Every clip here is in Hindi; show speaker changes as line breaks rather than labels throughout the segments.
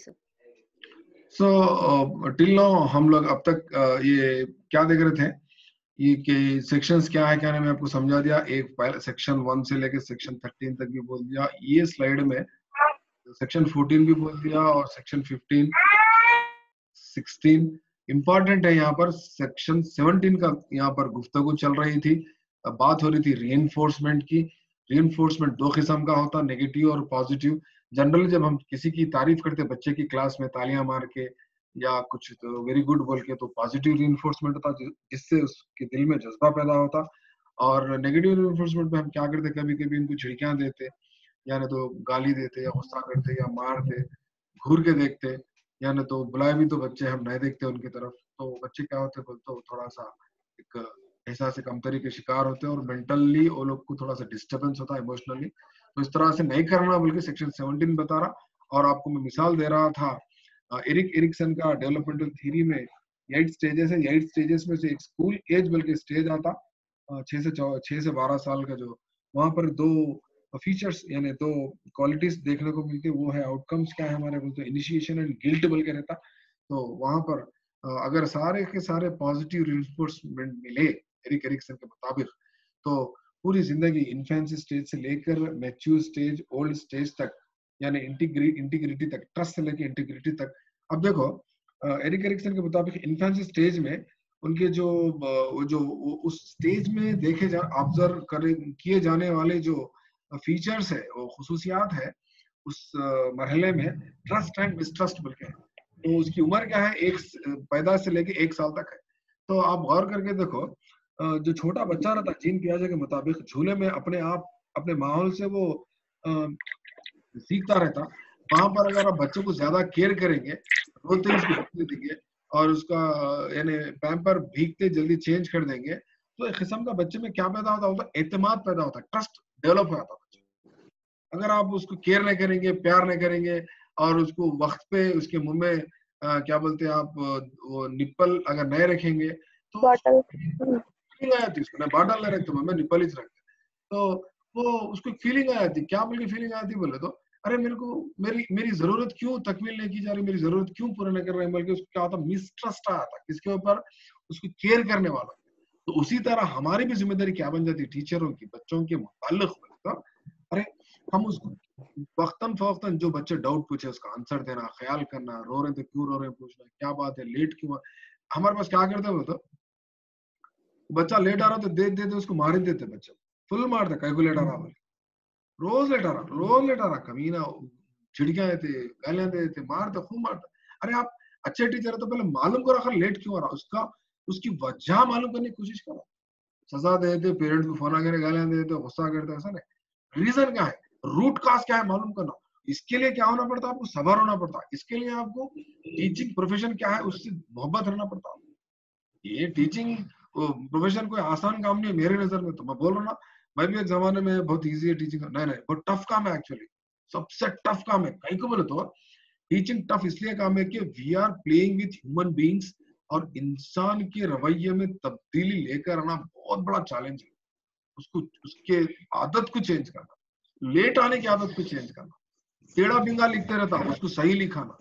सो टिल नाउ हम लोग अब तक uh, ये क्या देख रहे थे? ये कि सेक्शंस क्या है क्या नहीं मैं आपको समझा दिया। एक सेक्शन वन से लेकर सेक्शन थर्टीन तक भी बोल दिया। ये स्लाइड में सेक्शन फोर्टीन भी बोल दिया और सेक्शन फिफ्टीन सिक्सटीन इंपॉर्टेंट है यहाँ पर। सेक्शन सेवनटीन का यहाँ पर गुफ्तगु चल रही थी। बात हो रही थी री की। री दो किस्म का होता नेगेटिव और पॉजिटिव जनरली जब हम किसी की तारीफ़ करते बच्चे की क्लास में तालियाँ मार के या कुछ तो वेरी गुड बोल के तो पॉजिटिव री होता जिससे उसके दिल में जज्बा पैदा होता और नेगेटिव री में हम क्या करते कभी कभी इनको झिड़कियाँ देते या ना तो गाली देते या गुस्सा करते या मारते घूर के देखते या ना तो बुलाए भी तो बच्चे हम नहीं देखते उनकी तरफ़। तो बच्चे क्या होते बोलते तो थोड़ा सा एक एहसास कमतरी के शिकार होते हैं और मेंटली वो लोग को थोड़ा सा डिस्टर्बेंस होता है इमोशनली तो इस तरह से नहीं करना बल्कि सेक्शन सेवनटीन बता रहा और आपको मैं मिसाल दे रहा था एरिक एरिक्सन का डेवलपमेंटल थ्योरी में एट स्टेजेस है। एट स्टेजेस में से एक स्कूल एज बल्कि स्टेज आता छह से छह से बारह साल का जो, वहाँ पर दो फीचर्स यानी दो क्वालिटीज देखने को मिलती है। वो है आउटकम्स क्या है हमारे बोलते इनिशिएशन एंड गिल्ट बल के रहता। तो वहाँ पर अगर सारे के सारे पॉजिटिव रिइंफोर्समेंट मिले एरिक एरिक्सन के मुताबिक तो पूरी ज़िंदगी इन्फेंसी स्टेज से लेकर मैच्योर स्टेज ओल्ड स्टेज तक, यानी इंटीग्रिटी तक ट्रस्ट से लेकर इंटीग्रिटी तक। अब देखो एरिक एरिक्सन के मुताबिक इन्फेंसी स्टेज में उनके जो जो उस स्टेज में देखे जा ऑब्ज़र्व करे, किए जाने वाले जो फीचर्स है, वो खसूसियात है, उस मरहले में ट्रस्ट एंड मिसट्रस्ट बोल के तो उसकी उम्र क्या है? एक पैदा से लेके एक साल तक है। तो आप गौर करके देखो जो छोटा बच्चा रहता जीन पियाजे के मुताबिक झूले में अपने आप अपने माहौल से वो सीखता रहता। वहाँ पर अगर आप बच्चों को ज़्यादा केयर करेंगे रोते ही उसको देंगे और उसका यानी पैम्पर भीगते जल्दी चेंज कर देंगे तो एक किस्म का बच्चे में क्या पैदा होता होता एतमाद पैदा होता है ट्रस्ट डेवलप हो जाता बच्चे अगर आप उसको केयर नहीं करेंगे प्यार नहीं करेंगे और उसको वक्त पे उसके मुँह में आ, क्या बोलते हैं आप वो निप्पल अगर नहीं रखेंगे तो फीलिंग आ जाती है उसको बाटल नहीं रखते मैं निपल ही रखते तो वो उसको फीलिंग आ जाती क्या बोल के फीलिंग आती बोले तो अरे मेरे को मेरी मेरी ज़रूरत क्यों तकमील नहीं की जा रही? मेरी ज़रूरत क्यों पूरा नहीं कर रहे बल्कि उसको क्या होता मिसट्रस्ट आया था। किसके ऊपर? उसको केयर करने वाला तो उसी तरह हमारी भी ज़िम्मेदारी क्या बन जाती? है टीचरों की बच्चों के मुतालिक तो, अरे हम उसको वक्तन फवक्तन जो बच्चे डाउट पूछे उसका आंसर देना ख्याल करना रो रहे थे क्यों रो रहे पूछना क्या बात है लेट क्यों हमारे पास क्या करते हैं तो बच्चा लेट आ रहा तो देख देते उसको मार ही देते बच्चे। फुल मारते कई को लेट आ रहा बोले रोज लेट आ रहा रोज लेट आ रहा कमीना छिड़कियाँ देते गालियाँ दे देते मारते खूब मारते अरे आप अच्छे टीचर है तो पहले मालूम करो आखिर लेट क्यों आ रहा उसका उसकी वजह मालूम करने की कोशिश करो। सजा दे देते पेरेंट्स को फ़ोन आकर गालियाँ दे देते गुस्सा करते ऐसा नहीं। रीजन क्या है? रूट काज क्या है मालूम करना। इसके लिए क्या होना पड़ता है? आपको सबर होना पड़ता है। इसके लिए आपको टीचिंग प्रोफेशन क्या है? उससे मोहब्बत रहना पड़ता है। ये टीचिंग प्रोफेशन कोई आसान काम नहीं मेरे नज़र में तो मैं बोल रहा ना मैं भी एक जमाने में बहुत इजी है टीचिंग नहीं नहीं, बहुत टफ काम है एक्चुअली सबसे टफ काम है। कहीं को बोले तो टीचिंग टफ इसलिए काम है कि we are playing with human beings और इंसान के रवैये में तब्दीली लेकर आना बहुत बड़ा चैलेंज है। उसको, उसके आदत को चेंज करना लेट आने की आदत को चेंज करना, टेढ़ा बिंगा लिखते रहता, उसको सही लिखाना,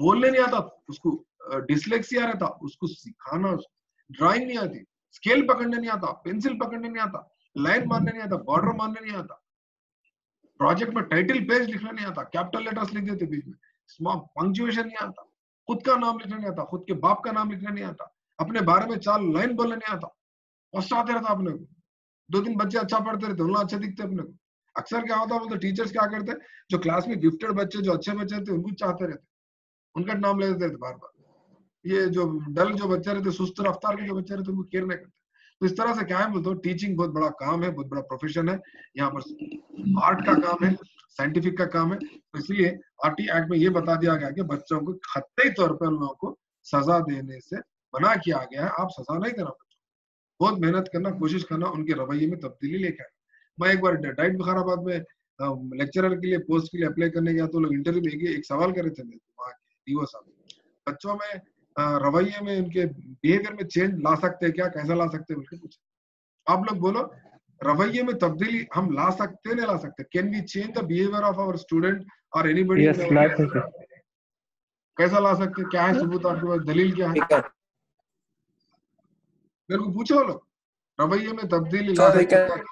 बोलने नहीं आता, उसको डिसलेक्सिया रहता, उसको सिखाना उसको ड्राइंग नहीं आती। स्केल पकड़ने नहीं आता। पेंसिल पकड़ने नहीं आता। लाइन मारने नहीं आता। बॉर्डर मारने नहीं आता। प्रोजेक्ट में टाइटल पेज लिखना नहीं आता। कैपिटल लेटर्स लिख देते बीच में। स्मॉल पंक्चुएशन नहीं आता। खुद का नाम लिखना नहीं आता। खुद के बाप का नाम लिखना नहीं आता। अपने बारे में चार लाइन बोलने नहीं आता। आते रहता अपने को। दो तीन बच्चे अच्छा पढ़ते रहते, उन्हें अच्छे दिखते अपने को। अक्सर क्या होता बोलते टीचर्स क्या करते जो क्लास में गिफ्टेड बच्चे, जो अच्छे बच्चे थे उनको चाहते रहते उनका नाम ले देते बार बार ये जो डल जो बच्चे रहते सुस्त रफ्तार के जो बच्चे रहते उनको केयर नहीं करते। तो इस तरह से क्या है बोलते टीचिंग बहुत बड़ा काम है, बहुत बड़ा प्रोफेशन है। यहाँ पर आर्ट का काम है साइंटिफिक का काम है। तो इसलिए आरटी एक्ट में ये बता दिया गया कि बच्चों को खत्ते तौर पर उन लोगों को सजा देने से मना किया गया है। आप सजा नहीं देना बच्चों बहुत मेहनत करना, कोशिश करना, उनके रवैये में तब्दीली लेकर मैं एक बार डाइट बुखाराबाद में लेक्चरर के लिए पोस्ट के लिए अप्लाई करने गया तो लोग इंटरव्यू देंगे एक सवाल कर थे वहाँ के डीओ साहब। बच्चों में रवैये में इनके बिहेवियर में चेंज ला सकते हैं क्या? कैसा ला सकते हैं? बोल पूछे आप लोग बोलो रवैये में तब्दीली हम ला सकते नहीं ला सकते? Can we change the behaviour of our student और एनीबडी कैसा ला सकते क्या है सबूत आपके पास? दलील क्या है? मेरे को पूछो लोग रवैये में तब्दीली ला सकते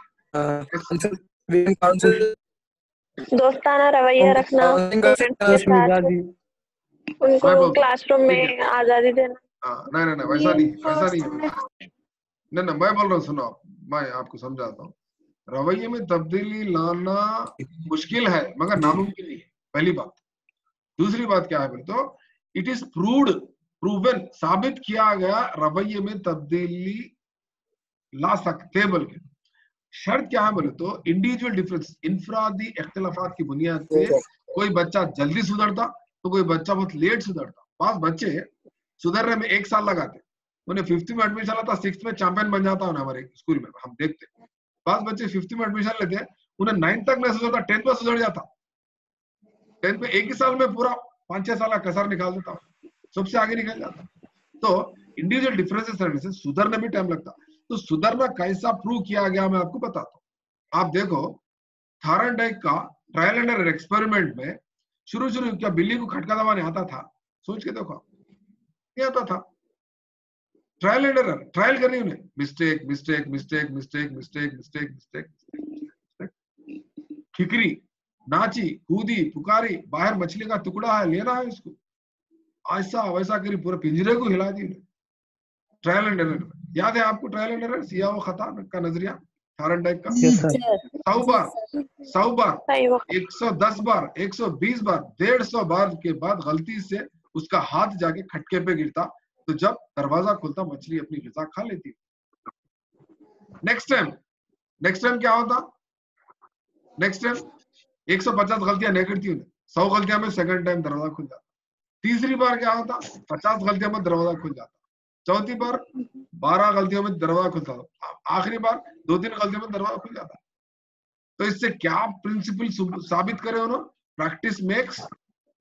दोस्ताना रवैया रखना। उनको क्लासरूम में आज़ादी देना।
हाँ नहीं नहीं नहीं वैसा नहीं वैसा नहीं नहीं नहीं मैं बोल रहा हूँ सुनो मैं आपको समझाता हूँ। रवैये में तब्दीली लाना मुश्किल है मगर नामुमकिन नहीं है पहली बात। दूसरी बात क्या है बोले तो इट इज़ प्रूव्ड प्रूवन साबित किया गया रवैये में तब्दीली ला सकते बोल के शर्त क्या है बोले तो इंडिविजुअल डिफरेंस इंफरादी इख्तलाफात की बुनियाद से कोई बच्चा जल्दी सुधरता तो कोई बच्चा बहुत लेट सुधरता। पाँच बच्चे सुधरने में एक साल लगाते। उन्हें फिफ्थ में एडमिशन आता सिक्स में चैंपियन बन जाता उन्हें हमारे स्कूल में, हम देखते। पाँच बच्चे फिफ्थ में एडमिशन लेते उन्हें नाइन्थ तक नहीं सुधरता टेंथ में सुधर जाता। टेंथ में एक ही साल में पूरा पाँच छह साल का कसर निकाल देता सबसे आगे निकल जाता। तो इंडिविजुअल डिफरेंसेस से सुधरने में टाइम लगता। तो सुधरना कैसा प्रूव किया गया मैं आपको बताता हूँ। आप देखो, थारनडाइक का ट्रायल एंड एक्सपेरिमेंट में शुरू शुरू क्या बिल्ली को खटका दबाने आता था? सोच के देखो। नहीं आता था। ट्रायल एंड एरर ट्रायल करनी उन्हें mistake mistake mistake mistake mistake mistake mistake ठिकरी नाची, कूदी, पुकारी, बाहर मछली का टुकड़ा है, लेना है इसको। ऐसा, वैसा करी पूरे पिंजरे को हिला दी ट्रायल एंड एरर याद है आपको ट्रायल एंड एरर सिया व खता का नज़रिया? थारनडाइक का। सौ बार सौ बार एक सौ दस बार एक सौ बीस बार डेढ़ सौ बार के बाद गलती से उसका हाथ जाके खटके पे गिरता तो जब दरवाज़ा खुलता मछली अपनी गजा खा लेती। नेक्स्ट टाइम नेक्स्ट टाइम क्या होता? नेक्स्ट टाइम 150 गलतियाँ नहीं करती उन्हें सौ गलतियाँ में सेकंड टाइम दरवाज़ा खुल जाता। तीसरी बार क्या होता? पचास गलतियों में दरवाज़ा खुल जाता। चौथी बार बारह गलतियों में दरवाज़ा खुलता था। आखिरी बार दो तीन गलतियों में दरवाज़ा खुल जाता तो इससे क्या प्रिंसिपल साबित करे उन्होंने? Practice makes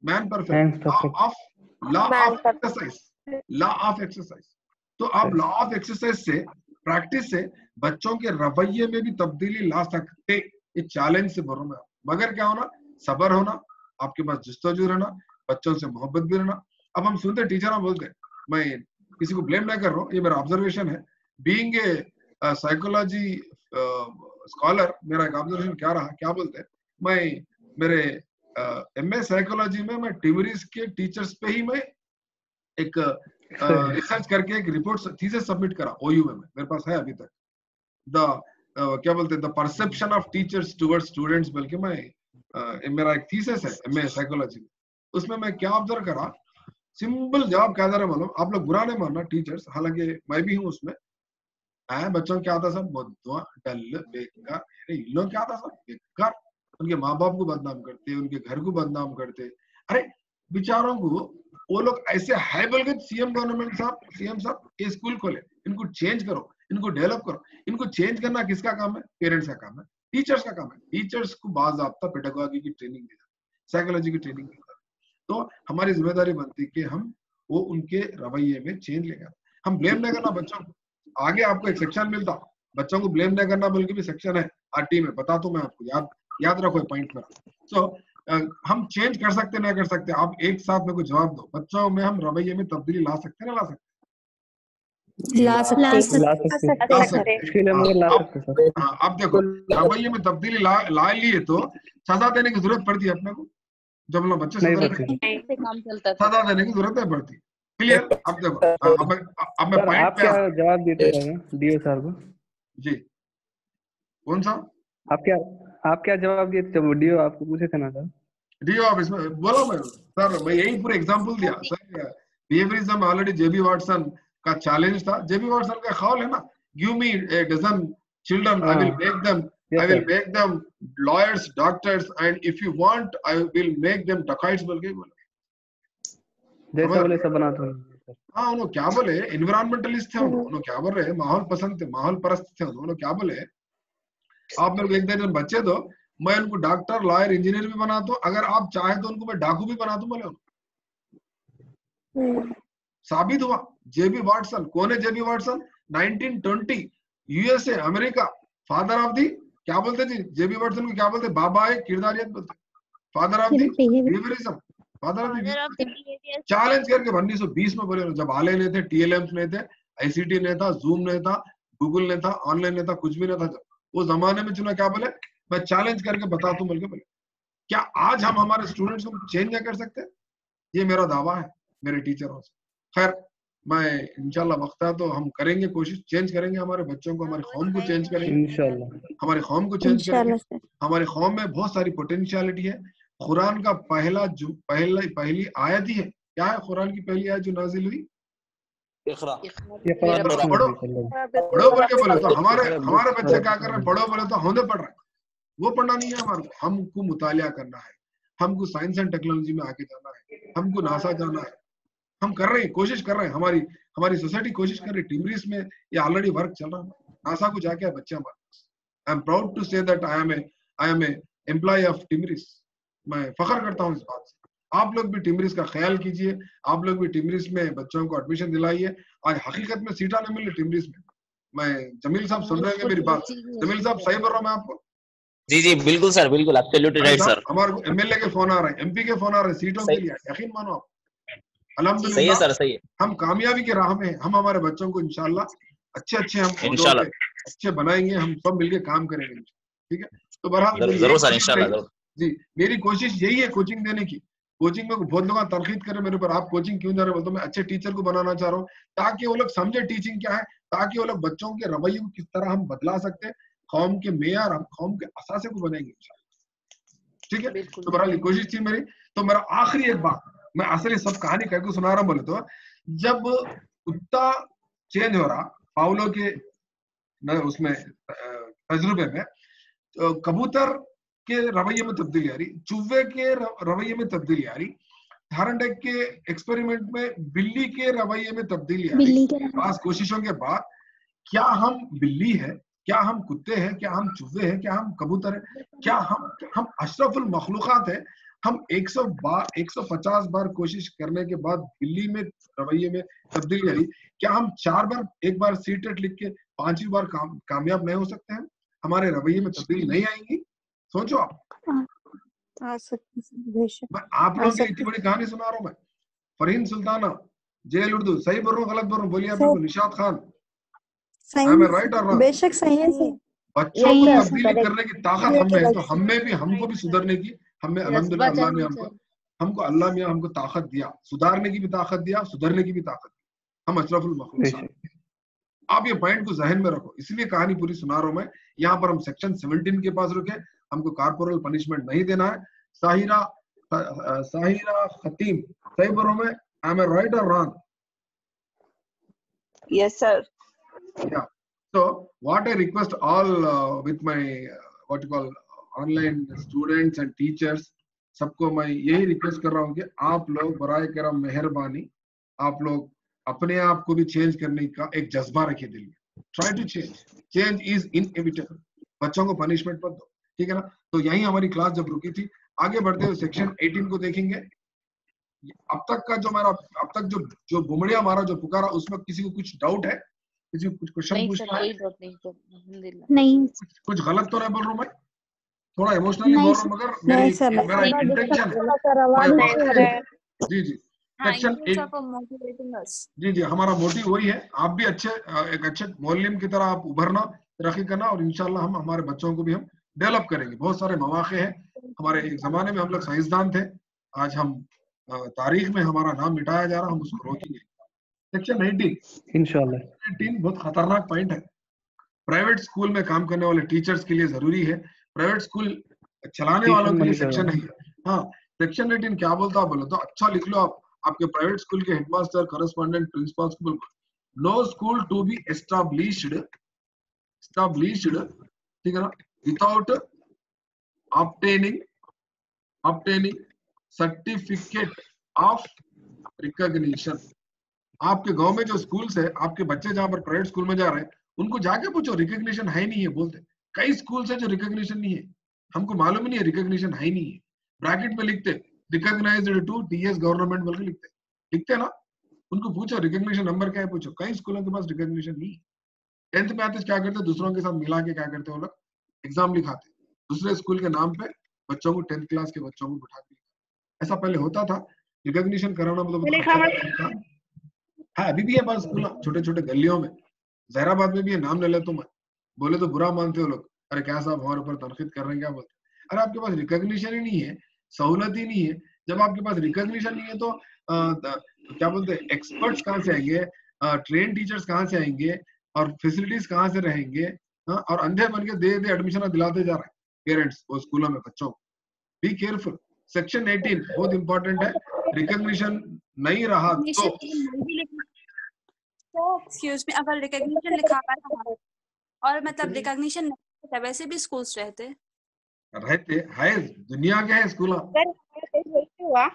man perfect of law of exercise law of exercise तो आप लॉ ऑफ़ एक्सरसाइज से प्रैक्टिस से बच्चों के रवैये में भी तब्दीली ला सकते ये चैलेंज से भरो में मगर क्या होना? सबर होना आपके पास जस्तजू रहना बच्चों से मोहब्बत भी रहना। अब हम सुनते टीचर हम बोलते मैं किसी को ब्लेम नहीं कर रहा हूँ ये मेरा ऑब्जर्वेशन है। बीइंग ए साइकोलॉजी स्कॉलर मेरा एक ऑब्जर्वेशन क्या रहा क्या बोलते हैं? मैं मेरे एम ए साइकोलॉजी में मैं टिमरीज के टीचर्स पे ही मैं एक रिसर्च करके एक रिपोर्ट थीसिस सबमिट करा ओयू में मेरे पास है अभी तक। द क्या बोलते हैं? The perception of teachers towards students बल्कि मैं मेरा एक थीसिस है एमए साइकोलॉजी में। उसमें मैं क्या ऑब्ज़र्व करा सिंपल जवाब क्या था मालूम? आप लोग बुरा नहीं मानना टीचर्स हालाँकि मैं भी हूँ उसमें। है, बच्चों क्या आता सब? मुद्दा डल, बेकार। इन लोग क्या आता सब? बेकार। उनके माँ बाप को बदनाम करते, उनके घर को बदनाम करते। अरे, बेचारों को वो लोग ऐसे है बोल सीएम गवर्नमेंट साहब सीएम साहब ये स्कूल खोले। इनको चेंज करो, इनको डेवलप करो। इनको चेंज करना किसका काम है? पेरेंट्स का काम है। टीचर्स का काम है। टीचर्स को बाजाबता पेडागोगी की ट्रेनिंग देना। साइकोलॉजी की ट्रेनिंग देना। तो हमारी ज़िम्मेदारी बनती कि हम वो उनके रवैये में चेंज लेगा हम ब्लेम नहीं करना बच्चों को। आगे आपको एक सेक्शन मिलता। बच्चों को ब्लेम नहीं करना बल्कि भी सेक्शन है आरटी में। बता तो मैं आपको याद याद रखो पॉइंट मेरा सो हम चेंज कर सकते नहीं कर सकते आप एक साथ मेरे को जवाब दो। बच्चों में हम रवैये में तब्दीली ला सकते ना ला सकते
ला सकते ला
आप देखो रवैये में तब्दीली ला ला लिए तो सजा देने की ज़रूरत पड़ती है अपने को। जब लोग बच्चे सजा देने की ज़रूरत नहीं पड़ती क्लियर अब देखो अब अब मैं पॉइंट
आप क्या जवाब देते हैं डीओ सर को।
जी। कौन सा?
आप क्या आप क्या जवाब दिए जब डीओ आपको पूछे थे ना सर।
डीओ आप इसमें बोलो मैं। सर मैं यही पूरे एग्जांपल दिया। Sir behaviourism already JB Watson का चैलेंज था। जेबी वाटसन का कॉल है ना give me a dozen children I will make them Yes, I will sir. make them lawyers, doctors, and if you want, I will make them dacoits बोल के बोले
जैसा बोले सब बना दो
हाँ उन्होंने क्या बोले? एनवायरमेंटलिस्ट थे उन्होंने क्या बोल? रहे माहौल पसंद थे माहौल परस्त थे। उन्होंने क्या बोले? आप मेरे को एक दिन बच्चे दो मैं उनको डॉक्टर लॉयर इंजीनियर भी बना दू। अगर आप चाहे तो उनको मैं डाकू भी बना दू बोले साबित हुआ। जेबी वाटसन कौन है JB Watson? 1920 USA America. Father of the क्या बोलते थे जेबी वर्सन को क्या बोलते बाबा है किरदारियत बोलते father of the behaviourism challenge करके उन्नीस सौ बीस में बोले जब आले नहीं थे टीएलएम नहीं थे आईसीटी नहीं था जूम नहीं था गूगल नहीं था ऑनलाइन नहीं था कुछ भी नहीं था। वो जमाने में चुना क्या बोले? मैं चैलेंज करके बता तू बोल के बोले? क्या आज हम हमारे स्टूडेंट्स को चेंज नहीं कर सकते? ये मेरा दावा है मेरे टीचरों से। खैर मैं इंशाल्लाह वक्त है तो हम करेंगे कोशिश चेंज करेंगे हमारे बच्चों को हमारे कौम को चेंज करेंगे।
इंशाल्लाह।
हमारे कौम को चेंज करेंगे। हमारे कौम में बहुत सारी पोटेंशियलिटी है। कुरान का पहला जो पहला पहली आयत ही है। क्या है कुरान की पहली आयत जो नाजिल हुई? पढ़ो पढ़ो। बोल के बोले तो हमारे हमारे बच्चे क्या कर रहे हैं? पढ़ो बोले तो होने पढ़ रहे हैं। वो पढ़ना नहीं है हमारे हमको मुतालिया करना है। हमको साइंस एंड टेक्नोलॉजी में आगे जाना है। हमको नासा जाना है। हम कर रहे हैं कोशिश कर रहे हैं हमारी हमारी सोसाइटी कोशिश कर रही है टिमरीस में ये ऑलरेडी वर्क चल रहा है। नासा को जाके बच्चे हमारे I am proud to say that I am I am employ of TMREIS मैं फखर करता हूँ इस बात से। आप लोग भी टिमरिस का ख्याल कीजिए आप लोग भी टिमरिस में बच्चों को एडमिशन दिलाइए। आज हकीकत में सीटा नहीं मिली टिमरिस में। मैं जमील साहब सुन रहे हैं मेरी बात? जमील साहब सही बोल रहा हूँ मैं आपको?
जी जी बिल्कुल सर बिल्कुल एब्सोल्युटली राइट सर
हमारे एमएलए के फ़ोन आ रहे हैं एमपी के फ़ोन आ रहे हैं सीटों के लिए। यकीन मानो आप।
सही है सर सही है।
हम कामयाबी के राह में हम हमारे बच्चों को इनशाला अच्छे अच्छे हम अच्छे बनाएँगे हम सब मिलके काम करेंगे ठीक है? तो बहरहाल
ज़रूर सर इंशाल्लाह
जी मेरी कोशिश यही है कोचिंग देने की। कोचिंग में बहुत लोग तनखीद करे मेरे ऊपर आप कोचिंग क्यों जा रहे बोलते मैं अच्छे टीचर को बनाना चाह रहा हूँ ताकि वो लोग समझे टीचिंग क्या है ताकि वो लोग बच्चों के रवैये को किस तरह हम बदला सकते हैं कौम के मेयर हम कौम के असासे को बनाएँगे ठीक है? तो बहरहाल कोशिश थी मेरी। तो मेरा आखिरी एक बात मैं असली सब कहानी कह के सुना रहा हूँ बोले तो जब कुत्ता चेंज हो रहा पाउलो के उसमें तजुर्बे में तो कबूतर के रवैये में तब्दीली आ रही चूहे के रवैये में तब्दीली आ रही थारनडेक के एक्सपेरिमेंट में बिल्ली के रवैये में तब्दीली आ रही। खास कोशिशों के बाद क्या हम बिल्ली है? क्या हम कुत्ते हैं? क्या हम चूहे हैं? क्या हम कबूतर हैं? क्या हम हम अशरफुल मखलूकत है? हम 100 बार 150 बार कोशिश करने के बाद दिल्ली में रवैये में तब्दीली आई क्या हम चार बार एक बार सीटेट लिख के पांचवी बार काम कामयाब नहीं हो सकते हैं? हमारे रवैये में तब्दीली नहीं आएँगी। सोचो आप।
आ सकती
मैं आप लोगों की इतनी बड़ी कहानी सुना रहा हूँ मैं। फरहीन सुल्ताना जेल उर्दू सही बोल रहा हूँ गलत बोल रहा हूँ बोलिए आप निशाद खान।
राइट और बेशक सही है
बच्चों को तब्दीली करने की ताकत हमें है तो हमें भी हमको भी सुधरने की। हमें अल्हम्दुलिल्लाह अल्लाह ने हमको हमको अल्लाह ने हमको ताकत दिया सुधारने की भी ताकत दिया सुधरने की भी ताकत दी हम अशरफुल मखलूक आप ये पॉइंट को जहन में रखो। इसलिए कहानी पूरी सुना रहा हूँ मैं। यहाँ पर हम सेक्शन 17 के पास रुके। हमको कारपोरल पनिशमेंट नहीं देना है। साहिरा साहिरा खतीम सही बोलो मैं? आई एम राइट और wrong
yes sir.
Yeah. So what i request all uh, with my uh, what online students and teachers सबको मैं यही रिक्वेस्ट कर रहा हूँ कि आप लोग बरए करम मेहरबानी आप लोग अपने आप को भी चेंज करने का एक जज्बा रखिए दिल में। Try to change change is inevitable बच्चों को पनिशमेंट मत दो। ठीक है ना? तो यही हमारी क्लास जब रुकी थी आगे बढ़ते हुए सेक्शन 18 को देखेंगे। अब तक का जो मेरा अब तक जो जो बुमड़िया मारा जो पुकारा उसमें किसी को कुछ डाउट है? किसी को कुछ क्वेश्चन पूछना है?
नहीं
कुछ, कुछ गलत तो नहीं बोल रहा हूँ मैं? थोड़ा इमोशनली बोल रहा हूँ मगर मेरी मेरा इंटेंशन जी जी। सेक्शन जी जी हमारा मोटिव वही है। आप भी अच्छे एक अच्छे मोलिम की तरह आप उभरना तरक्की करना और इंशाल्लाह हम हमारे बच्चों को भी हम डेवलप करेंगे। बहुत सारे मौाक़े हैं। हमारे एक जमाने में हम लोग साइंसदान थे। आज हम तारीख में हमारा नाम मिटाया जा रहा हम उसको रोकेंगे सेक्शन 19
इंशाल्लाह।
19 बहुत खतरनाक पॉइंट है। प्राइवेट स्कूल में काम करने वाले टीचर्स के लिए ज़रूरी है। प्राइवेट स्कूल चलाने वालों के लिए सेक्शन नहीं है। हाँ सेक्शन 18 क्या बोलता बोलो तो अच्छा लिख लो आप। आपके प्राइवेट स्कूल के headmaster correspondent principal school no school to be established established ठीक है ना? Without obtaining obtaining certificate of recognition आपके गाँव में जो स्कूल्स है आपके बच्चे जहाँ पर प्राइवेट स्कूल में जा रहे हैं उनको जाके पूछो रिकॉग्निशन है नहीं है बोलते कई स्कूल है जो रिकॉग्निशन नहीं है हमको मालूम ही नहीं है रिकॉग्निशन है ही नहीं है। ब्रैकेट में लिखते रिकॉग्नाइज्ड टू टीएस गवर्नमेंट बोल के लिखते। लिखते ना? उनको पूछो रिकॉग्निशन नंबर क्या है? पूछो। कई स्कूलों के पास रिकॉग्निशन नहीं है। टेंथ में आते क्या करते? दूसरों के साथ मिला के क्या करते वो लोग? एग्ज़ाम लिखाते। दूसरे स्कूल के नाम पे बच्चों को टेंथ क्लास के बच्चों को बिठा के ऐसा पहले होता था। रिकॉग्निशन कराना मतलब हाँ अभी भी है बस स्कूल छोटे छोटे गलियों में। जहराबाद में भी है नाम ले ले तुम। बोले तो बुरा मानते हो लोग। अरे क्या साहब हमारे ऊपर तनखीद कर रहे हैं क्या बोलते अरे आपके पास रिकॉग्निशन ही नहीं है सहूलत ही नहीं है। जब आपके पास रिकॉग्निशन नहीं है तो क्या बोलते हैं एक्सपर्ट्स कहाँ से आएँगे? ट्रेन टीचर्स कहाँ से आएँगे? और फैसिलिटीज़ कहाँ से रहेंगे? आ, और अंधे बन के दे दे एडमिशन दिलाते जा रहे हैं। पेरेंट्स वो स्कूलों में बच्चों बी केयरफुल सेक्शन 18 बहुत इंपॉर्टेंट है। रिकॉग्निशन नहीं रहा तो
एक्सक्यूज मी अगर रिकॉग्निशन लिखा हुआ और मतलब रिकॉग्निशन नहीं था वैसे भी स्कूल्स रहते
रहते है दुनिया के है स्कूल
हुआ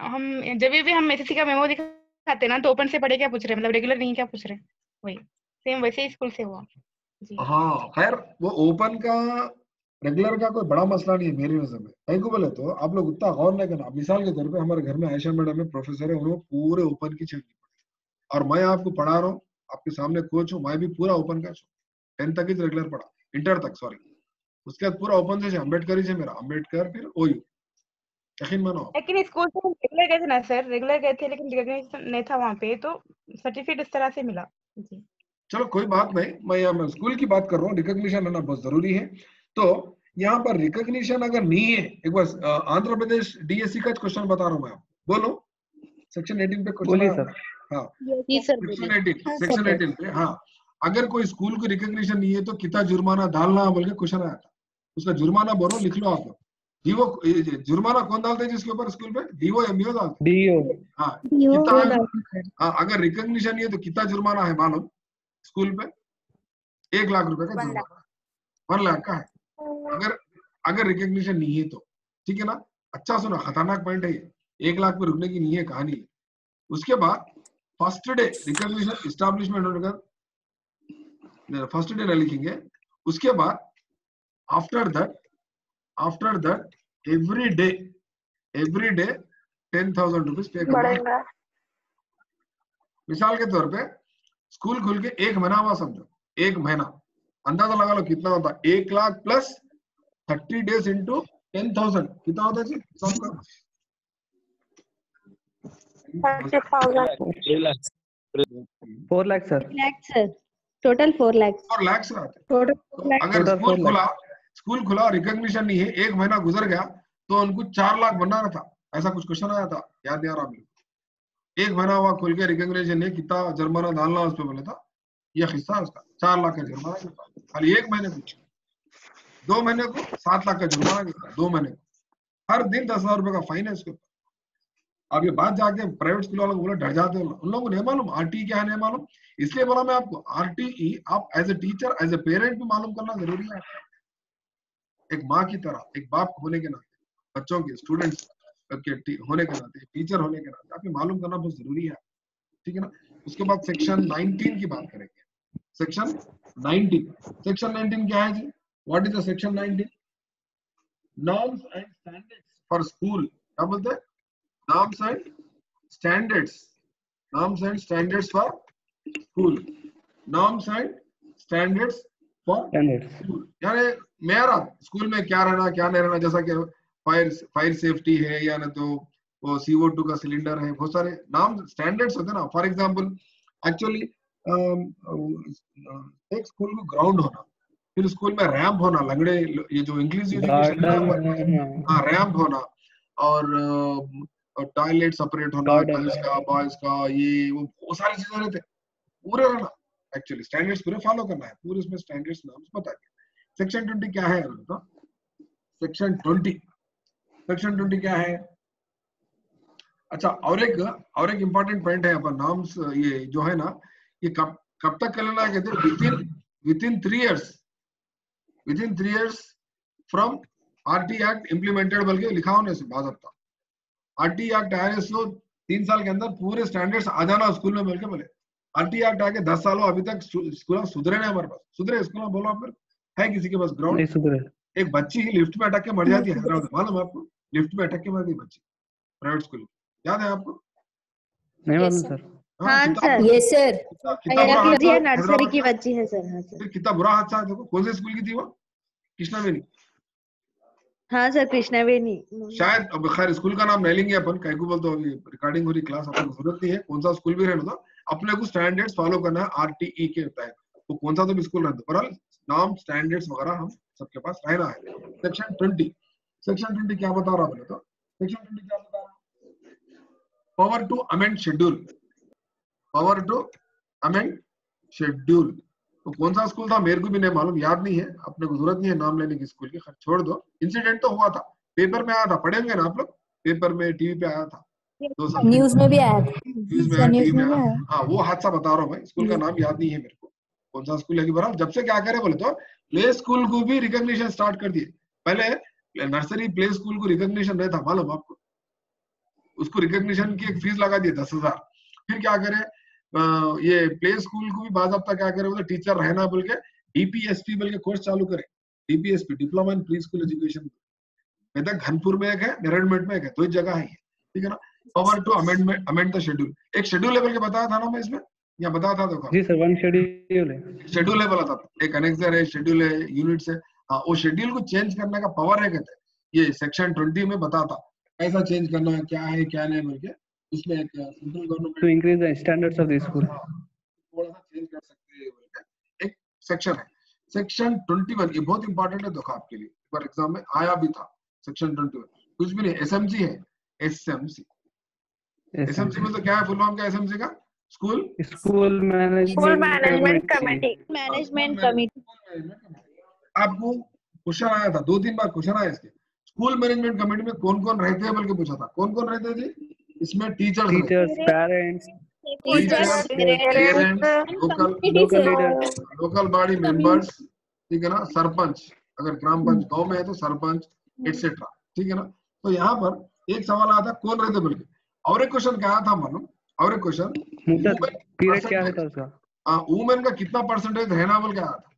हम जब भी हम एसएससी का मेमो दिखाते ना तो ओपन से पढ़े क्या पूछ रहे मतलब रेगुलर नहीं क्या पूछ रहे वही सेम वैसे ही स्कूल से हुआ।
हाँ खैर वो ओपन का रेगुलर का कोई बड़ा मसला नहीं है मेरी नज़र में। कहीं को बोले तो आप लोग उतना गौर नहीं करना। मिसाल के तौर पे हमारे घर में आयशा मैडम है प्रोफेसर है उन्होंने पूरे ओपन की छेड़ी और मैं आपको पढ़ा रहा हूँ आपके सामने कोच हूँ मैं भी पूरा ओपन का टेंथ तक ही रेगुलर पढ़ा। इंटर तक सॉरी उसके बाद पूरा ओपन से अंबेडकर ही से मेरा। अंबेडकर फिर ओयू। यकीन मानो
लेकिन स्कूल से रेगुलर गए थे ना सर रेगुलर गए थे लेकिन रिकॉग्निशन नहीं था वहाँ पे तो सर्टिफिकेट इस तरह से मिला। जी।
चलो कोई बात नहीं। मैं यहाँ स्कूल की बात कर रहा हूँ। रिकॉग्निशन होना बहुत ज़रूरी है। तो यहाँ पर रिकॉग्निशन अगर नहीं है एक बार आंध्र प्रदेश डीएससी का क्वेश्चन बता रहा हूँ मैं बोलो। सेक्शन 18 पे क्वेश्चन
सर
हाँ। सेक्शन 18 सेक्शन 18 पे हाँ। अगर कोई स्कूल को रिकॉग्निशन नहीं है तो कितना जुर्माना डालना बोल के क्वेश्चन आया था उसका जुर्माना बोलो लिख लो आप लोग। डीओ जुर्माना कौन डालते हैं जिसके ऊपर स्कूल पे डीओ एमईओ डालते
डीओ
हाँ कितना हाँ? अगर रिकॉग्निशन नहीं है तो कितना जुर्माना है मालूम? स्कूल पे एक लाख रुपए का जुर्माना। वन लाख का है। अगर अगर रिकॉग्निशन नहीं है तो। ठीक है ना? अच्छा सुना खतरनाक पॉइंट है ये। एक लाख पे रुकने की नहीं है कहानी है। उसके बाद फ़र्स्ट डे रिकॉग्निशन इस्टेब्लिशमेंट होने का फ़र्स्ट डे ना लिखेंगे। उसके बाद after that after that every day every day ten thousand rupees pay करना मिसाल के तौर पे स्कूल खुल के एक महीना हुआ समझो एक महीना। अंदाज़ा लगा लो कितना होता एक lakh plus thirty days into ten thousand कितना होता है जी? सबका
four lakh sir
sir total four lakh
four lakhs रहते अगर स्कूल खुला स्कूल खुला रिकॉग्निशन नहीं है एक महीना गुजर गया तो उनको चार लाख बनाना था। ऐसा कुछ क्वेश्चन आया था? याद नहीं आ रहा मुझे एक महीना हुआ खुल के रिकॉग्निशन है कितना जुर्माना डालना उस पर बोला था। यह हिस्सा उसका चार लाख का जुर्माना खाली एक महीने को। दो महीने को सात लाख का जुर्माना दो महीने को। हर दिन दस हज़ार रुपए का फाइन है उसके ऊपर। अब ये बात जाके प्राइवेट स्कूल वालों को बोला डर जाते हैं। उन लोगों को नहीं मालूम आरटी क्या है नहीं मालूम। इसलिए बोला मैं आपको आरटीई आप as a teacher as a parent भी मालूम करना ज़रूरी है। एक माँ की तरह, एक बाप होने के नाते, बच्चों के स्टूडेंट्स के होने के नाते टीचर होने के नाते, आपको मालूम करना बहुत ज़रूरी है। ठीक है ना? उसके बाद सेक्शन 19 की बात करेंगे। सेक्शन 19 सेक्शन 19 क्या है जी? What is the section 19 norms and standards for school क्या बोलते हैं? Norms and standards, norms and standards for school. Norms and standards for school. यानी मेरा स्कूल में क्या रहना क्या नहीं रहना जैसा कि फायर फायर सेफ्टी है या ना तो वो सीओ टू का सिलेंडर है बहुत सारे नाम स्टैंडर्ड्स होते हैं ना। फॉर एग्जांपल एक्चुअली एक स्कूल को ग्राउंड होना फिर स्कूल में रैम्प होना लंगड़े ये जो इंग्लिश हाँ रैम्प होना और टॉयलेट सेपरेट होना गर्ल्स का बॉयज़ का ये वो बहुत सारी चीज़ें रहते पूरे रहना एक्चुअली स्टैंडर्ड्स पूरे फॉलो करना है। पूरे इसमें स्टैंडर्ड्स नाम बता दिया सेक्शन ट्वेंटी क्या है? तो सेक्शन ट्वेंटी सेक्शन ट्वेंटी क्या है? अच्छा और एक और एक इम्पोर्टेंट पॉइंट है अपन नाम्स ये जो है ना, ये कब कब तक कर लेना कहते हैं? Within within three years within three years from RT act implemented बल्कि लिखा होने से अब आरटी एक्ट तो तीन साल के अंदर पूरे स्टैंडर्ड्स आ जाना स्कूल में मिलकर बोले आरटी एक्ट आके दस सालों अभी तक स्कूल सुधरे नहीं हमारे पास। सुधरे स्कूल में बोलो फिर। है किसी के पास ग्राउंड
सुधरे।
एक बच्ची ही लिफ्ट में अटक के मर जाती है हैदराबाद मालूम आपको? लिफ्ट में अटक के मर गई बच्ची। प्राइवेट स्कूल याद है आपको?
नहीं मालूम सर।
हाँ सर ये सर नर्सरी की बच्ची है सर हाँ सर
कितना बुरा हादसा है देखो। कौन से स्कूल की थी वो? कृष्णा में नहीं
हाँ सर कृष्णावेणी।
शायद अब खैर स्कूल का नाम नहीं लेंगे अपन कहीं को बोल तो रिकॉर्डिंग हो रही क्लास अपन ज़रूरत नहीं है। कौन सा स्कूल भी रहना था अपने को स्टैंडर्ड्स फॉलो करना है आरटीई के होता है तो कौन सा तो स्कूल रहता है पर नाम स्टैंडर्ड्स वगैरह हम सबके पास रहना है सेक्शन ट्वेंटी सेक्शन ट्वेंटी क्या बता रहा बोले तो सेक्शन ट्वेंटी क्या बता रहा power to amend schedule power to amend schedule तो कौन सा स्कूल था? मेरे को भी नहीं मालूम, याद नहीं है। अपने को ज़रूरत नहीं है नाम लेने की स्कूल की। छोड़ दो। इंसिडेंट तो हुआ था। पेपर में आया था। पढ़ेंगे ना आप लोग? पेपर में टीवी पे आया था।
न्यूज़ में भी आया था।
न्यूज़ में आया में हाँ वो हादसा बता रहा हूँ मैं स्कूल का नाम याद नहीं है मेरे को। कौन सा स्कूल है कि जब से क्या करे बोले तो प्ले स्कूल को भी रिकॉग्निशन स्टार्ट कर दिए। पहले नर्सरी प्ले स्कूल को रिकॉग्निशन नहीं था मालूम आपको? उसको रिकॉग्निशन की एक फ़ीस लगा दिए दस हज़ार। फिर क्या करे? ये प्ले स्कूल को भी बाजाबता क्या करे बोले? टीचर रहना बोल के डीपीएसपी बोल के कोर्स चालू करे। DPSP diploma in pre school education Ghanpur में एक है नेरडमेंट में एक है दो जगह है ठीक है ना? Power to amendment amend the schedule एक शेड्यूल लेवल के बताया था ना मैं इसमें? या बताया था देखो।
जी सर वन शेड्यूल है।
शेड्यूल लेवल आता एक अनेक्सर है शेड्यूल है यूनिट्स है। हाँ वो शेड्यूल को चेंज करने का पावर है कहते हैं। ये सेक्शन ट्वेंटी में बताता कैसा चेंज करना है क्या है क्या नहीं बोल के उसमें एक central government
to increase the standards of the school
थोड़ा सा चेंज कर सकते हैं एक सेक्शन है। सेक्शन 21 ये बहुत इंपॉर्टेंट है देखो आपके लिए। एक बार एग्ज़ाम में आया भी था। सेक्शन 21 कुछ भी नहीं एसएमसी है। एसएमसी एसएमसी मतलब क्या है? फुल फॉर्म क्या एसएमसी का school
school
school management committee
management committee
आपको क्वेश्चन आया था दो तीन बार क्वेश्चन आया इसके। स्कूल मैनेजमेंट कमेटी में कौन कौन रहते हैं बल्कि पूछा था? कौन कौन रहते हैं जी? इसमें teachers
teachers parents
parents local
local
body members ठीक है ना? सरपंच अगर ग्राम पंच गाँव में है तो सरपंच एटसेट्रा ठीक है ना? तो यहाँ पर एक सवाल आया था कौन रहते बोल के और एक क्वेश्चन क्या था मालूम और एक क्वेश्चन
क्या होता
हाँ वुमेन का कितना परसेंटेज रहना बोल के आया था?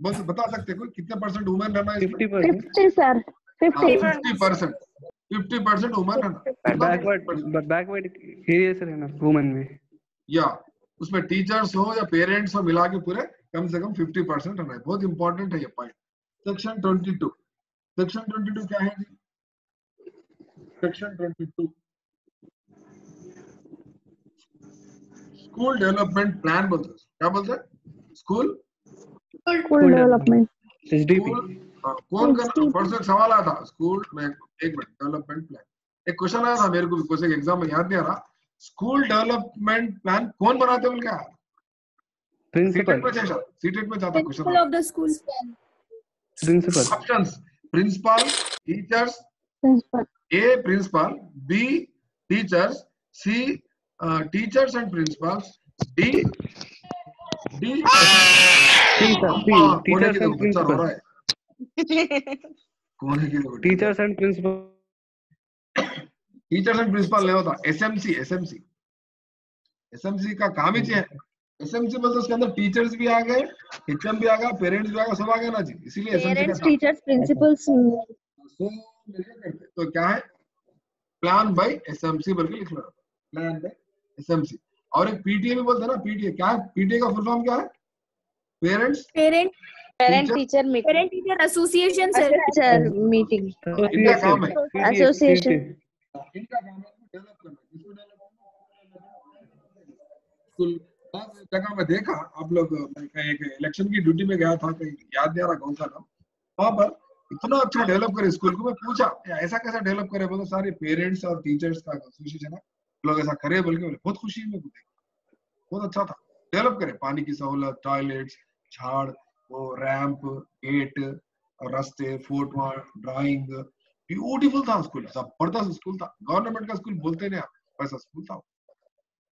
बस बता सकते कोई? कितने परसेंट वुमेन रहना
fifty percent
fifty sir fifty
percent fifty percent women रहना।
बैकवर्ड बैकवर्ड एरिया से रहना वुमेन में।
या उसमें टीचर्स हो या पेरेंट्स हो मिला के पूरे कम से कम फिफ्टी परसेंट रहना है। बहुत इंपॉर्टेंट है ये point section twenty two section twenty two क्या है जी? Section twenty two school development plan बोलते हैं। क्या बोलते हैं? स्कूल?
स्कूल डेवलपमेंट
एसडीपी
हाँ, कौन करना परसों एक सवाल आया था। स्कूल में एक मिनट डेवलपमेंट प्लान एक क्वेश्चन आया था मेरे को भी कुछ एग्ज़ाम में याद नहीं आ रहा। स्कूल डेवलपमेंट प्लान कौन बनाते बोल क्या
प्रिंसिपल
सीटेट में जाता सीटेट में जाता question
of the school
principal
options principal teachers
principal
A principal B teachers C teachers and principals D D
teachers and principal
कौन है कि
teachers and principal
teachers and principal नहीं होता एसएमसी एसएमसी एसएमसी का काम ही है एसएमसी मतलब उसके अंदर टीचर्स भी आ गए एचएम भी आ गया पेरेंट्स भी आ गए सब आ गए ना जी इसीलिए एसएमसी
पेरेंट्स
का
टीचर्स प्रिंसिपल्स
सो हैं। तो क्या है प्लान बाय एसएमसी बोल के लिख लो प्लान बाय एसएमसी और एक पीटीए भी बोलते हैं ना पीटीए क्या है? पीटीए का फुल फॉर्म क्या है? Parents
parent parent teacher meeting
parent teacher association sir
meeting
इनका काम है।
एसोसिएशन
इनका काम है डेवलप करना। किसको डेवलप स्कूल जगह में देखा आप लोग मैं कहीं एक इलेक्शन की ड्यूटी में गया था कहीं याद नहीं आ रहा गाँव का नाम वहाँ पर इतना अच्छा डेवलप करे स्कूल को मैं पूछा ऐसा कैसा डेवलप करे? बोलो सारे पेरेंट्स और टीचर्स का एसोसिएशन है। लोग ऐसा करे बोल के बोले बहुत खुशी को बहुत अच्छा था। डेवलप करे। पानी की सहूलत टॉयलेट्स झाड़ वो रैंप गेट रास्ते फ़ोटो ड्राइंग ब्यूटीफुल था स्कूल ज़बरदस्त स्कूल था। गवर्नमेंट का स्कूल बोलते नहीं आप। वैसा स्कूल था।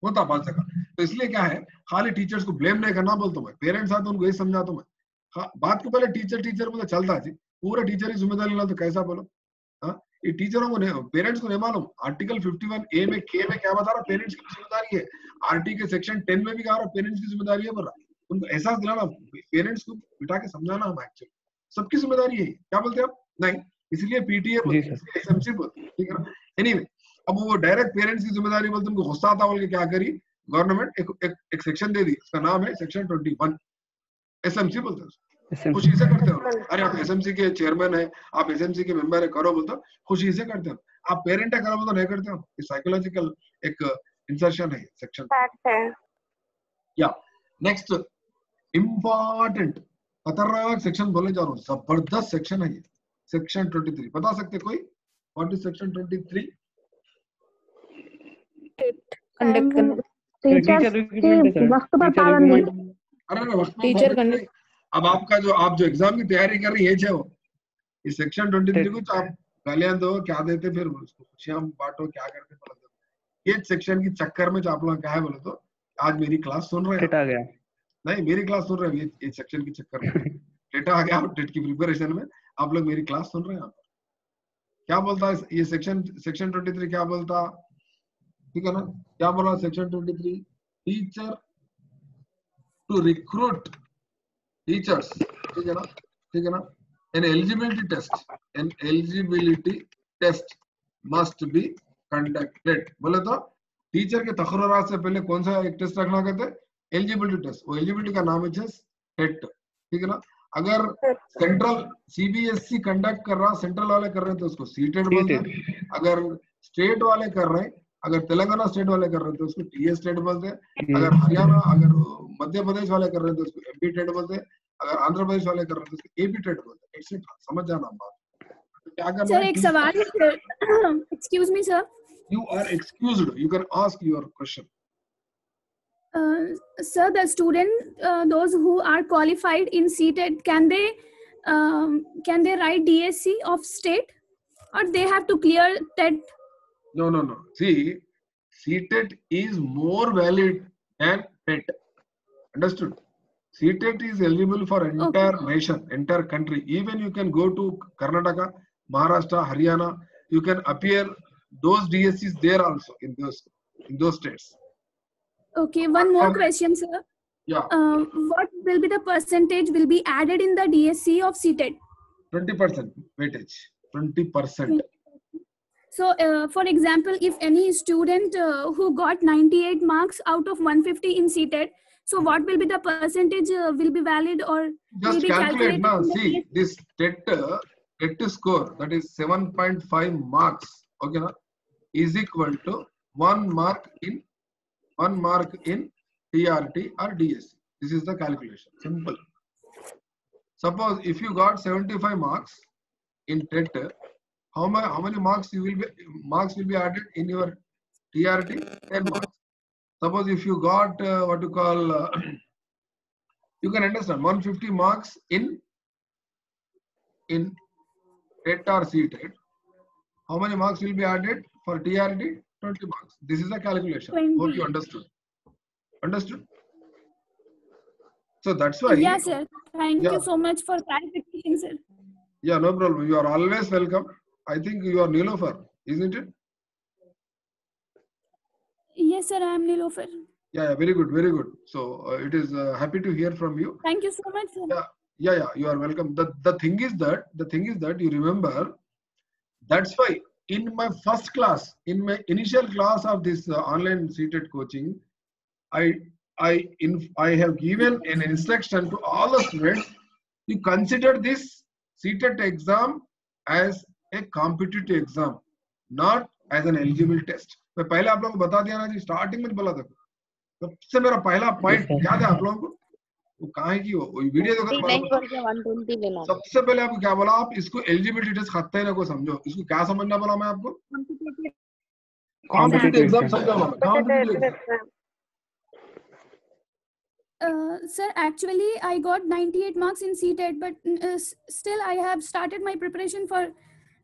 होता बात जगह तो इसलिए क्या है? खाली टीचर्स को ब्लेम नहीं करना बोलता मैं। पेरेंट्स आते उनको यही समझाता मैं। हाँ, बात को पहले टीचर टीचर बोले चलता जी। पूरा टीचर ही ज़िम्मेदारी लेना तो कैसा बोलो? हाँ? ये टीचरों को नहीं पेरेंट्स को नहीं मालूम। आर्टिकल 51 ए में के में क्या बता रहा पेरेंट्स की ज़िम्मेदारी है। आरटी के सेक्शन 10 में भी कहा रहा पेरेंट्स की ज़िम्मेदारी है। बोल उनको एहसास दिलाना पेरेंट्स को बिठा के समझाना हम एक्चुअली सबकी ज़िम्मेदारी है। क्या बोलते हैं आप? नहीं। इसलिए पीटीए एसएमसी ठीक है एनीवे अब वो डायरेक्ट पेरेंट्स की ज़िम्मेदारी बोलते उनको गुस्सा आता बोल के क्या करी? गवर्नमेंट एक एक, एक सेक्शन दे दी। उसका नाम है सेक्शन 21 एसएमसी बोलते हैं। खुशी से करते हो अरे आप एसएमसी के चेयरमैन है आप एसएमसी के मेंबर है करो बोलते हो खुशी से करते हो आप पेरेंट है करो बोलते नहीं करते हो ये साइकोलॉजिकल एक इंसर्शन है सेक्शन या नेक्स्ट इंपॉर्टेंट खतरनाक सेक्शन बोले जा रहा हूँ ज़बरदस्त सेक्शन है ये सेक्शन 23 बता सकते कोई what is section 23
conduct
teacher
वक्त पर
टीचर
पाबंदी
अरे अरे वक्त
टीचर
पर
कंडक्ट
अब आपका जो आप जो एग्ज़ाम की तैयारी कर रही है जो इस सेक्शन 23 कुछ आप गालियाँ दो क्या देते फिर उसको खुशियाँ बांटो क्या करते बोलो तो। ये सेक्शन की चक्कर में जो आप लोग क्या है बोलो तो आज मेरी क्लास सुन रहे हैं? नहीं मेरी क्लास सुन रहे हैं ये, सेक्शन की चक्कर में। डेटा आ गया टेट की प्रिपरेशन में आप लोग मेरी क्लास सुन रहे हैं? क्या बोलता है ये सेक्शन सेक्शन 23 क्या बोलता? ठीक है ना? क्या बोला section 23 teacher to recruit teachers ठीक है ना? ठीक है ना? An eligibility test an eligibility test must be conducted. बोले तो टीचर के तकरारात से पहले कौन सा एक टेस्ट रखना कहते हैं? एलिजिबिलिटी टेस्ट वो एलिजिबिलिटी का नाम है टेट ठीक है ना? अगर सेंट्रल सीबीएसई कंडक्ट कर रहा सेंट्रल वाले कर रहे हैं तो उसको सीटेड बोलते हैं। अगर स्टेट वाले कर रहे हैं अगर तेलंगाना स्टेट वाले कर रहे हैं तो उसको टीए स्टेट बोलते हैं। अगर हरियाणा अगर मध्य प्रदेश वाले कर रहे थे तो उसको एमपी ट्रेड बोलते अगर आंध्र प्रदेश वाले कर रहे हैं तो उसको एपी ट्रेड बोलते हैं। समझ जाना बात। तो
सर एक सवाल excuse sir the student those who are qualified in CTET can they can they write DSC of state और they have to clear TET
no no no C CTET is more valid than TET Understood? CTET is eligible for entire nation, entire country. Even you can go to Karnataka, Maharashtra, Haryana. You can appear those DSCs there also in those in those states.
okay one more
Um,
question sir
Yeah,
uh, what will be the percentage will be added in the DSC of CTET
twenty percent weightage. Twenty percent.
so uh, for example if any student uh, who got 98 marks out of 150 in CTET so what will be the percentage uh, will be valid or will
Just
be
calculate now. See, this TET, TET score that is seven point five marks. Okay, na, is equal to one mark in one mark in TRT or DSC. This is the calculation. Simple. Suppose if you got 75 marks in TET, how many how many marks you will be marks will be added in your TRT? 10 marks. Suppose if you got uh, what you call uh, you can understand 150 marks in in TET or CTET. How many marks will be added for TRD? 20 marks. This is a calculation. Hope you understood. Understood? So that's why.
yes sir thank
Yeah.
you so much for clarification sir
Yeah, no problem. You are always welcome. I think you are Nilofer, isn't it?
Yes sir i am nilofer
Yeah, yeah, very good, very good. So uh, it is uh, happy to hear from you.
thank you so much sir
Yeah, yeah, yeah. You are welcome. The the thing is that the thing is that you remember. That's why in my first class, in my initial class of this uh, online seated coaching, I I in I have given an instruction to all the students. You consider this seated exam as a competitive exam, not as an eligible test. मैं पहले आप लोगों को बता दिया ना जी स्टार्टिंग में बोला था। सबसे मेरा पहला पॉइंट याद है आप लोगों को? वो कहाँ है कि वो वो वीडियो देखो सबसे पहले आपको क्या बोला? आप इसको एलिजिबिलिटी टेस्ट खाते ना को समझो। इसको क्या समझना बोला मैं आपको? कॉम्पिटिटिव एग्ज़ाम समझो competitive exam
Uh, sir, actually, I got 98 marks in CTET, but mm, uh, still I have started my preparation for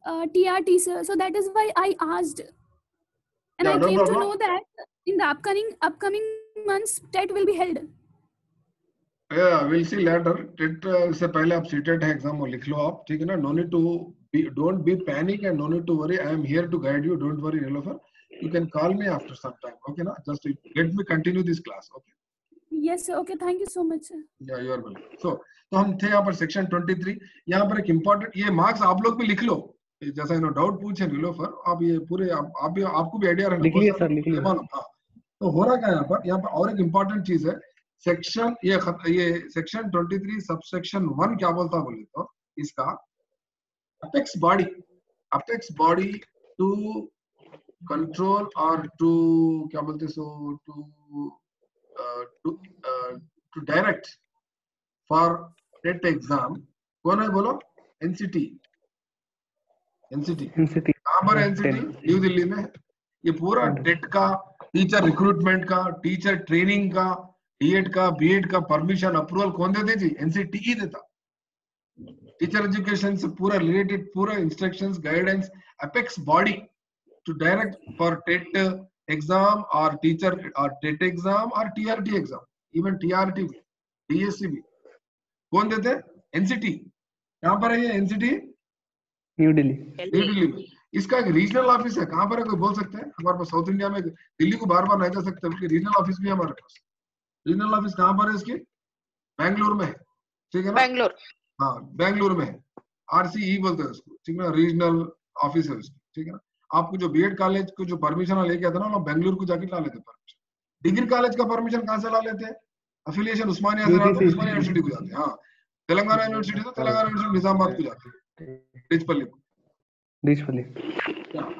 uh, TRT, sir. So that is why I asked, and
Yeah,
I
no
came to
problem.
know that in the upcoming upcoming months, TET will be held.
Yeah, we'll see later. TET से पहले आप सीटेट है एग्ज़ाम वो लिख लो आप ठीक है ना no need to be don't be panic and no need to worry I am here to guide you don't worry Nilofar you can call me after some time okay na just let me continue this class okay
Yes, sir. Okay, thank you so much, sir.
या यू आर वेलकम सो तो हम थे यहाँ पर सेक्शन 23 यहाँ पर एक इम्पोर्टेंट ये मार्क्स आप लोग भी लिख लो जैसा इन्होंने डाउट पूछे निलोफर आप ये पूरे आप, आप भी आपको भी आइडिया
लिख लिया सर लिख लिया।
हाँ। तो हो रहा क्या यहाँ पर? यहाँ पर और एक इम्पोर्टेंट चीज़ है। सेक्शन ये ये सेक्शन 23 सबसेक्शन वन क्या बोलता बोले तो? इसका apex body apex body to control और टू क्या बोलते so to to to direct for TET exam कौन है बोलो? एनसीटी एनसीटी
एनसीटी
कहाँ पर एनसीटी न्यू दिल्ली में? ये पूरा टेट का टीचर रिक्रूटमेंट का टीचर ट्रेनिंग का डीएड का बीएड का परमिशन अप्रूवल कौन देते जी? एनसीटी ही देता। टीचर एजुकेशन से पूरा रिलेटेड पूरा instructions guidance apex body to direct for TET exam और टीचर और टेट एग्ज़ाम और टीआरटी एग्ज़ाम इवन टीआरटी भी डीएससी भी। कौन देते? एनसीटी कहाँ पर है ये NCT
New Delhi
New Delhi में इसका एक रीजनल ऑफ़िस है। कहाँ पर है कोई बोल सकते हैं? हमारे पास साउथ इंडिया में दिल्ली को बार बार नहीं जा सकते बल्कि रीजनल ऑफ़िस भी हमारे पास। रीजनल ऑफ़िस कहाँ पर है इसके? बेंगलुरु में है। ठीक है ना?
बैंगलोर
हाँ बेंगलुरु में आरसीई बोलते हैं उसको। ठीक है ना? रीजनल ऑफ़िस है उसकी। ठीक है ना? आपको जो बीएड कॉलेज को जो परमिशन लेके आते ना लोग बेंगलुरु को जाके ला लेते परमिशन डिग्री कॉलेज का परमिशन कहाँ से ला लेते हैं? अफिलिएशन उस्मानिया से उस्मानिया यूनिवर्सिटी को जाते हैं। हाँ। तेलंगाना यूनिवर्सिटी तो तेलंगाना यूनिवर्सिटी निजामाबाद को जाते हैं। डिचपल्ली
डिचपल्ली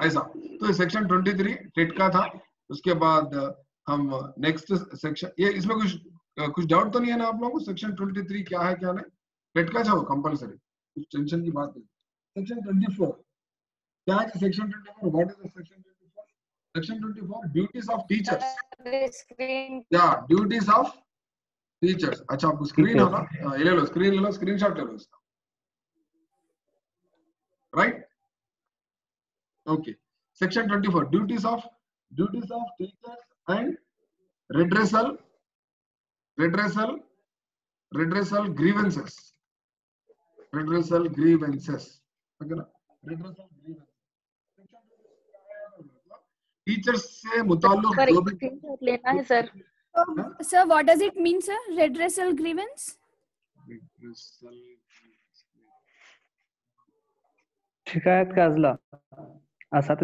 ऐसा। तो सेक्शन 23 टेट का था। उसके बाद हम नेक्स्ट सेक्शन ये इसमें कुछ कुछ डाउट तो नहीं है ना आप लोगों को? सेक्शन 23 क्या है क्या नहीं? टेट का जाओ कंपलसरी कुछ टेंशन की बात नहीं। सेक्शन 24 क्या है section 24 what is the section 24 section 24 duties of teachers या ड्यूटीज़ ऑफ़ टीचर्स अच्छा आपको स्क्रीन है ना ये ले लो स्क्रीन ले लो स्क्रीनशॉट ले लो इसका। Right okay section 24 duties of duties of teachers and redressal redressal redressal grievances redressal grievances okay na redressal grievances teachers से मुताल्लुक जो भी
लेना है sir
sir what does it mean sir redressal grievance
redressal
शिकायत का अजला।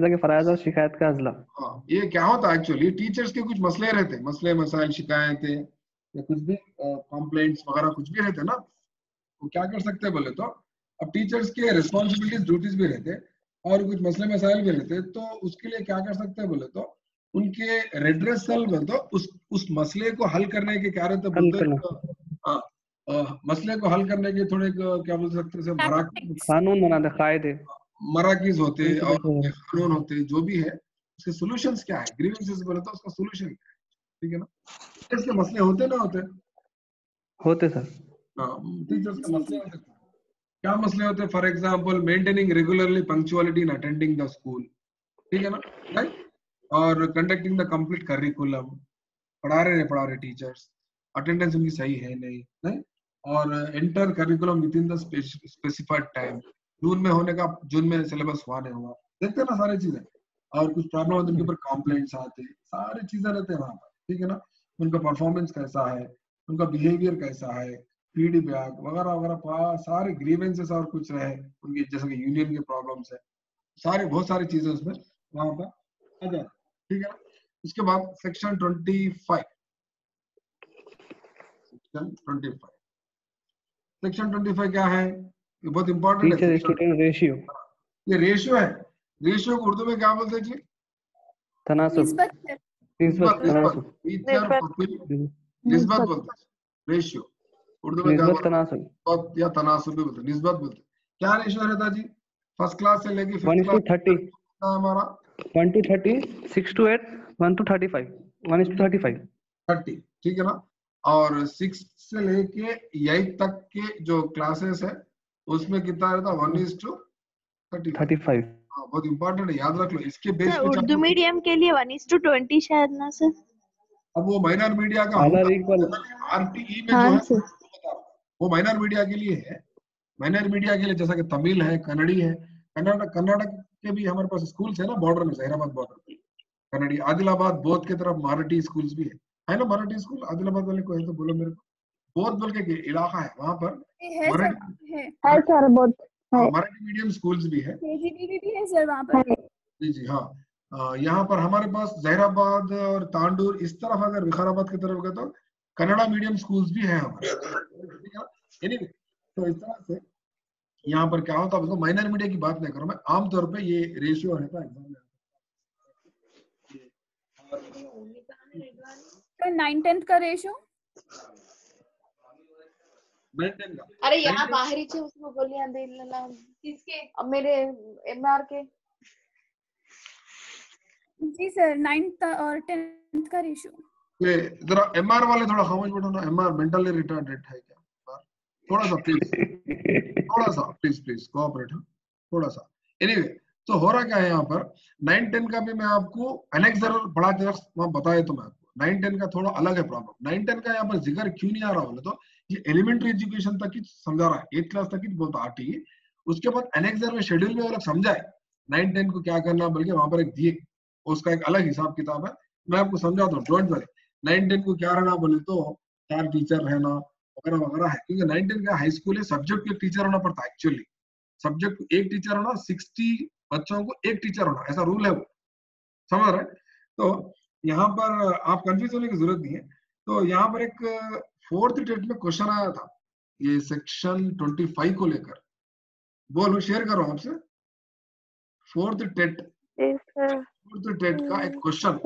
के फरायज और शिकायत का अजला।
हाँ ये क्या होता है एक्चुअली टीचर्स के कुछ मसले रहते हैं मसले मसाइल शिकायतें या कुछ भी कंप्लेंट्स वगैरह कुछ भी रहते ना वो क्या कर सकते हैं बोले तो? अब टीचर्स के रिस्पॉन्सिबिलिटीज ड्यूटीज़ भी रहते और कुछ मसले मसाइल भी रहते तो उसके लिए क्या कर सकते हैं बोले तो? उनके रेड्रेसल में तो उस उस मसले को हल करने के क्या रहते बोलते मसले को हल करने के थोड़े क्या बोल सकते हैं
कानून बनाते कायदे।
मराकज होते हैं और कानून होते हैं जो भी है उसके सॉल्यूशंस क्या है? ग्रीवेंसेस बोले तो उसका सॉल्यूशन क्या है? ठीक है ना? इसके मसले होते ना होते?
होते सर।
हाँ टीचर्स के मसले होते। क्या मसले होते? For example maintaining regularly punctuality in attending the school ठीक है ना? राइट और कंडक्टिंग द कंप्लीट करिकुलम पढ़ा रहे नहीं पढ़ा रहे टीचर्स अटेंडेंस उनकी सही है नहीं नहीं? और enter curriculum with in the specified time June में होने का, जून में सिलेबस हुआ नहीं हुआ देखते हैं ना सारी चीज़ें। और कुछ प्रॉब्लम होती है उनके ऊपर कॉम्प्लेन्ट्स आते सारी चीज़ें रहते हैं वहाँ पर, ठीक है ना? उनका परफॉर्मेंस कैसा है? उनका बिहेवियर कैसा है? फीडबैक वगैरह वगैरह सारे ग्रीवेंसेस और कुछ रहे। उनके, जैसे कि यूनियन के प्रॉब्लम्स है। सारे, बहुत सारी चीज़ें उसमें, वहाँ पर। आ जाए ठीक है ना? उसके बाद section twenty five section twenty five section twenty five क्या है? ये बहुत इंपॉर्टेंट
टीचर स्टूडेंट रेशियो
ये रेशियो है। रेशियो को उर्दू में क्या बोलते हैं जी?
तनासुब।
निस्बत।
निस्बत
बोलते रेशियो उर्दू में क्या
निस्बत
बोलते हैं?
तनासुब।
या तनासुब भी बोलते निस्बत बोलते क्या रेशियो रहता है जी? फ़र्स्ट क्लास से लेके
वन टू थर्टी
हमारा।
One two thirty six two eight one two thirty five one two thirty five
thirty ठीक है ना? और सिक्स से लेके एट तक के जो क्लासेस है उसमें कितना रहता है? One is two thirty
thirty five
हाँ बहुत इंपॉर्टेंट है याद रख लो इसके बेस पे
उर्दू मीडियम के लिए वन इज़ टू ट्वेंटी शायद ना सर।
अब वो माइनर मीडिया का आरटीई में
हाँ,
जो हाँ वो माइनर मीडिया के लिए है। माइनर मीडिया के लिए जैसा कि तमिल है कन्नड़ी है कर्नाटक कर्नाटक के भी हमारे पास स्कूल्स है ना बॉर्डर में जहीराबाद बॉर्डर पे कन्नड़ी आदिलाबाद बोध की तरफ़ मराठी स्कूल्स भी है। है ना मराठी स्कूल आदिलाबाद वाले को है तो बोलो मेरे को। बोध बोल के इलाका है वहाँ पर
है सर
मराठी
सर बहुत
मराठी मीडियम स्कूल्स भी है।
है सर वहाँ पर।
जी जी हाँ। यहाँ पर हमारे पास जहराबाद और तांडूर इस तरफ़ अगर विखाराबाद की तरफ़ गए तो कन्नड़ा मीडियम स्कूल्स भी हैं हमारे। ठीक है? तो इस तरह से यहाँ पर क्या होता है माइनर मीडिया की बात नहीं करो। मैं आमतौर पे ये रेशियो रहता है एग्ज़ाम में
नाइन टेंथ का रेशियो
अरे यहाँ बाहरी थे उसको किसके? अब मेरे एमआर के।
जी सर नाइन्थ और टेंथ का रेशियो
ये जरा एमआर वाले थोड़ा एमआर मेंटली रिटार्डेड है क्या? थोड़ा सा प्लीज़ थोड़ा सा प्लीज़ प्लीज़ कोऑपरेट थोड़ा सा। एनीवे anyway, तो हो रहा क्या है यहाँ पर? नाइन टेन का भी मैं आपको पढ़ाते वक्त वहाँ बताया तो मैं आपको। नाइन टेन का थोड़ा अलग है प्रॉब्लम नाइन टेन का यहाँ पर ज़िक्र क्यों नहीं आ रहा बोले तो ये एलिमेंट्री एजुकेशन तक ही समझा रहा है. एट क्लास तक ही आटी है उसके बाद एनेक्सर में शेड्यूल में वो लोग समझाए. नाइन टेन को क्या करना बल्कि वहाँ पर एक दिए. उसका एक अलग हिसाब किताब है. मैं आपको समझाता हूँ डोंट वरी नाइन टेन को क्या रहना बोले तो चार टीचर रहना, वगैरह वगैरह है. क्योंकि नाइन टेन का हाई स्कूल है सब्जेक्ट को एक टीचर होना पड़ता है एक्चुअली सब्जेक्ट को एक टीचर होना सिक्सटी बच्चों को एक टीचर होना, ऐसा रूल है वो. समझ रहे तो यहाँ पर आप कंफ्यूज होने की ज़रूरत नहीं है। तो यहाँ पर एक फोर्थ टेट में क्वेश्चन आया था। ये सेक्शन ट्वेंटी फाइव को लेकर। बोलो शेयर करो आपसे फोर्थ टेट फोर्थ टेट का एक क्वेश्चन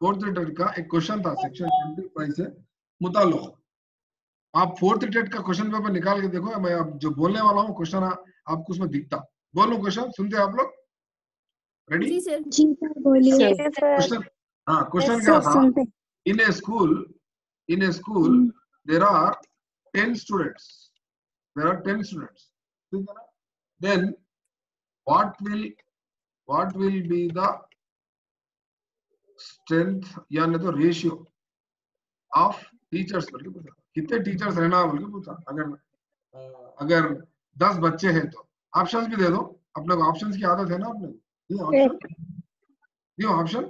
फोर्थ टेट का एक क्वेश्चन था सेक्शन ट्वेंटी फाइव से। मुतालो। आप फोर्थ टेट का क्वेश्चन पेपर निकाल के देखो। मैं अब जो बोलने वाला हूँ क्वेश्चन आपको उसमें दिखता। बोलो क्वेश्चन सुनते आप लोग। रेडी
जी सर
जी सर बोलिए।
क्वेश्चन हाँ क्वेश्चन क्या था in a school in a school there are ten students there are ten students ठीक है ना then what will what will be the strength यानी तो रेशियो ऑफ़ टीचर्स बोल के पूछा। कितने टीचर्स रहना बोल के पूछा। अगर अगर दस बच्चे हैं तो। ऑप्शंस भी दे दो। अपने को ऑप्शंस की आदत है ना अपने ऑप्शन ऑप्शन